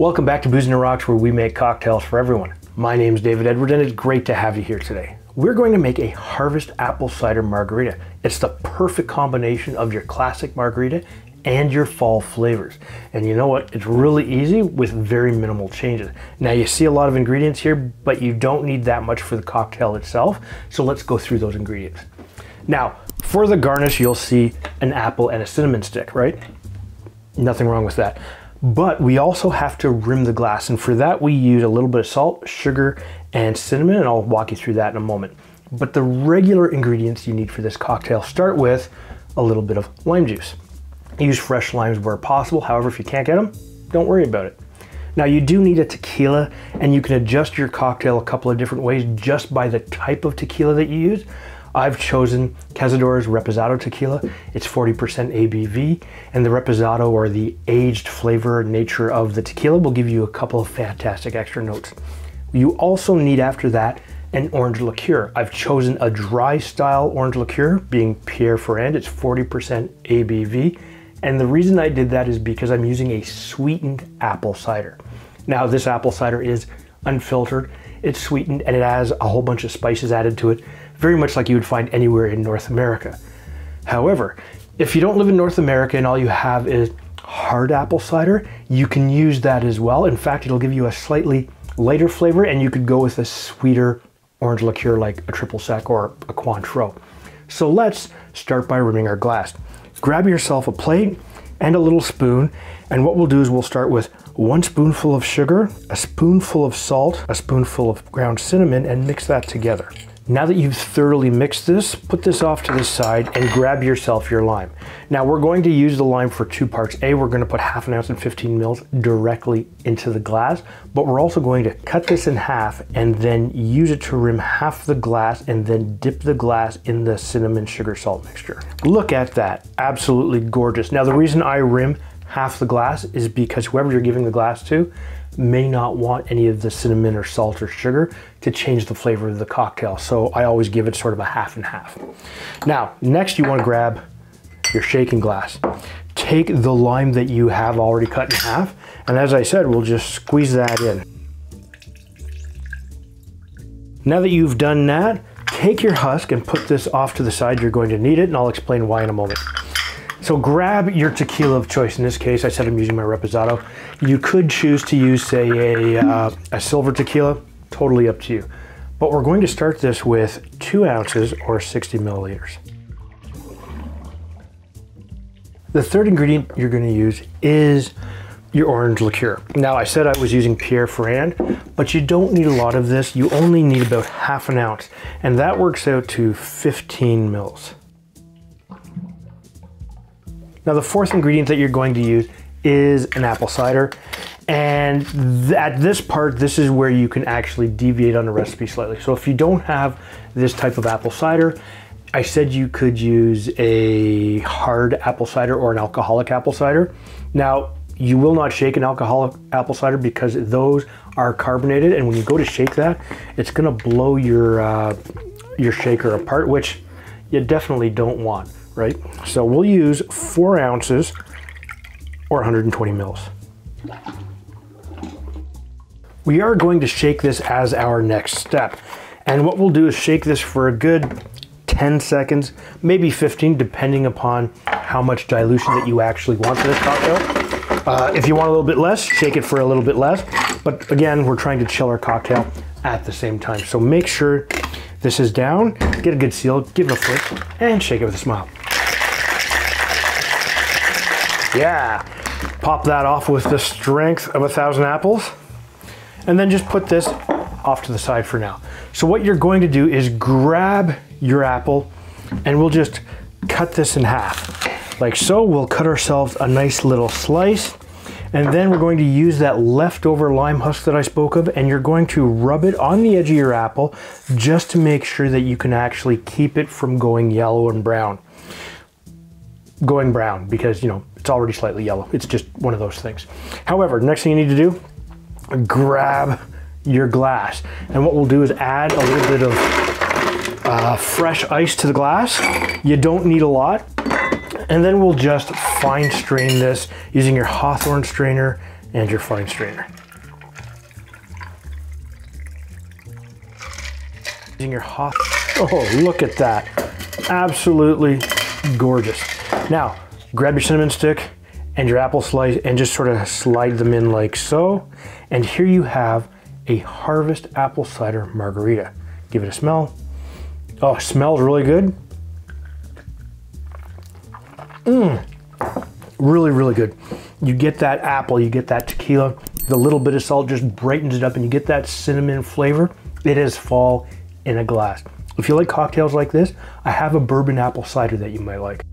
Welcome back to Booze and Rocks where we make cocktails for everyone. My name is David Edward and it's great to have you here today. We're going to make a harvest apple cider margarita. It's the perfect combination of your classic margarita and your fall flavors. And you know what? It's really easy with very minimal changes. Now you see a lot of ingredients here, but you don't need that much for the cocktail itself. So let's go through those ingredients. Now, for the garnish, you'll see an apple and a cinnamon stick, right? Nothing wrong with that. But we also have to rim the glass. And for that, we use a little bit of salt, sugar, and cinnamon. And I'll walk you through that in a moment. But the regular ingredients you need for this cocktail start with a little bit of lime juice. Use fresh limes where possible. However, if you can't get them, don't worry about it. Now you do need a tequila and you can adjust your cocktail a couple of different ways just by the type of tequila that you use. I've chosen Cazadores Reposado tequila. It's 40% ABV and the Reposado or the aged flavor nature of the tequila will give you a couple of fantastic extra notes. You also need after that an orange liqueur. I've chosen a dry style orange liqueur being Pierre Ferrand. It's 40% ABV and the reason I did that is because I'm using a sweetened apple cider. Now this apple cider is unfiltered, it's sweetened, and it has a whole bunch of spices added to it, very much like you would find anywhere in North America. However, if you don't live in North America and all you have is hard apple cider, you can use that as well. In fact, it'll give you a slightly lighter flavor and you could go with a sweeter orange liqueur like a triple sec or a Cointreau. So let's start by rimming our glass grab yourself a plate and a little spoon. And what we'll do is we'll start with one spoonful of sugar, a spoonful of salt, a spoonful of ground cinnamon, and mix that together. Now that you've thoroughly mixed this, put this off to the side and grab yourself your lime. Now we're going to use the lime for two parts. A, we're gonna put half an ounce and 15 mils directly into the glass, but we're also going to cut this in half and then use it to rim half the glass and then dip the glass in the cinnamon sugar salt mixture. Look at that, absolutely gorgeous. Now the reason I rim half the glass is because whoever you're giving the glass to may not want any of the cinnamon or salt or sugar to change the flavor of the cocktail. So I always give it sort of a half and half. Now, next you wanna grab your shaking glass. Take the lime that you have already cut in half, and as I said, we'll just squeeze that in. Now that you've done that, take your husk and put this off to the side. You're going to need it, and I'll explain why in a moment. So grab your tequila of choice. In this case, I said I'm using my Reposado. You could choose to use, say, a, uh, a silver tequila, totally up to you. But we're going to start this with two ounces or 60 milliliters. The third ingredient you're going to use is your orange liqueur. Now I said I was using Pierre Ferrand, but you don't need a lot of this. You only need about half an ounce, and that works out to 15 mils. Now the fourth ingredient that you're going to use is an apple cider. And th at this part, this is where you can actually deviate on the recipe slightly. So if you don't have this type of apple cider, I said you could use a hard apple cider or an alcoholic apple cider. Now, you will not shake an alcoholic apple cider because those are carbonated and when you go to shake that, it's gonna blow your, uh, your shaker apart, which you definitely don't want right? So we'll use four ounces or 120 mils. We are going to shake this as our next step. And what we'll do is shake this for a good 10 seconds, maybe 15, depending upon how much dilution that you actually want for this cocktail. Uh, if you want a little bit less, shake it for a little bit less. But again, we're trying to chill our cocktail at the same time. So make sure this is down, get a good seal, give it a flick, and shake it with a smile. Yeah. Pop that off with the strength of a thousand apples. And then just put this off to the side for now. So what you're going to do is grab your apple and we'll just cut this in half. Like so, we'll cut ourselves a nice little slice and then we're going to use that leftover lime husk that I spoke of and you're going to rub it on the edge of your apple just to make sure that you can actually keep it from going yellow and brown. Going brown because, you know, it's already slightly yellow. It's just one of those things. However, next thing you need to do, grab your glass. And what we'll do is add a little bit of uh, fresh ice to the glass. You don't need a lot. And then we'll just fine strain this using your Hawthorne strainer and your fine strainer. Using your hot, oh, look at that. Absolutely gorgeous. Now, grab your cinnamon stick and your apple slice and just sort of slide them in like so. And here you have a Harvest Apple Cider Margarita. Give it a smell. Oh, smells really good. Mmm, really, really good. You get that apple, you get that tequila, the little bit of salt just brightens it up and you get that cinnamon flavor. It is fall in a glass. If you like cocktails like this, I have a bourbon apple cider that you might like.